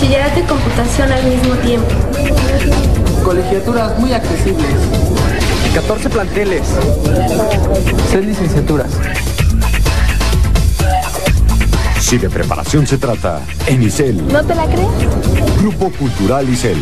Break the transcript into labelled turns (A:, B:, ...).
A: bachillerato y computación al mismo tiempo.
B: Colegiaturas muy accesibles.
C: 14 planteles.
B: 6 licenciaturas.
D: Si de preparación se trata, en ICEL.
A: ¿No te la crees?
D: Grupo Cultural ICEL.